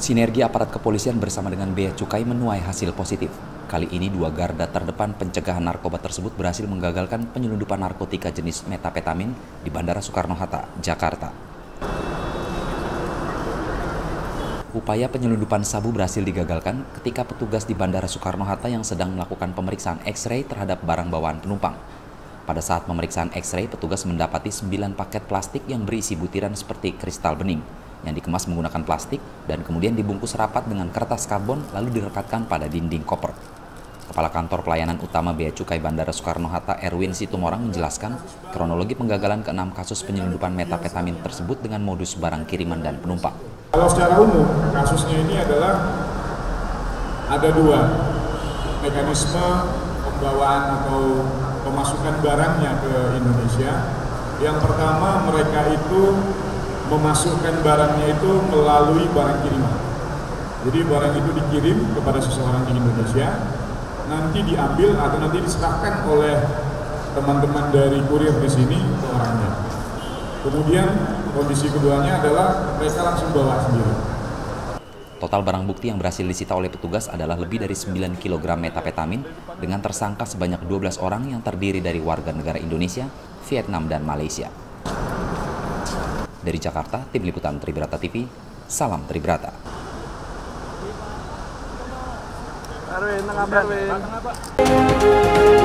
Sinergi aparat kepolisian bersama dengan Bea Cukai menuai hasil positif. Kali ini dua garda terdepan pencegahan narkoba tersebut berhasil menggagalkan penyelundupan narkotika jenis metapetamin di Bandara Soekarno-Hatta, Jakarta. Upaya penyelundupan sabu berhasil digagalkan ketika petugas di Bandara Soekarno-Hatta yang sedang melakukan pemeriksaan X-ray terhadap barang bawaan penumpang. Pada saat pemeriksaan X-ray, petugas mendapati 9 paket plastik yang berisi butiran seperti kristal bening yang dikemas menggunakan plastik dan kemudian dibungkus rapat dengan kertas karbon lalu direkatkan pada dinding koper. Kepala Kantor Pelayanan Utama Bea Cukai Bandara Soekarno-Hatta Erwin Situmorang menjelaskan kronologi penggagalan keenam kasus penyelundupan metapetamin tersebut dengan modus barang kiriman dan penumpang. Kalau secara umum, kasusnya ini adalah ada dua mekanisme pembawaan atau pemasukan barangnya ke Indonesia. Yang pertama, mereka itu memasukkan barangnya itu melalui barang kiriman. Jadi barang itu dikirim kepada seseorang di Indonesia, nanti diambil atau nanti diserahkan oleh teman-teman dari kurir di sini ke orangnya. Kemudian kondisi keduanya adalah mereka langsung bawa sendiri. Total barang bukti yang berhasil disita oleh petugas adalah lebih dari 9 kg metapetamin dengan tersangka sebanyak 12 orang yang terdiri dari warga negara Indonesia, Vietnam, dan Malaysia. Dari Jakarta, Tim Liputan Tribrata TV, Salam Tribrata. Arwin, tengah, Arwin.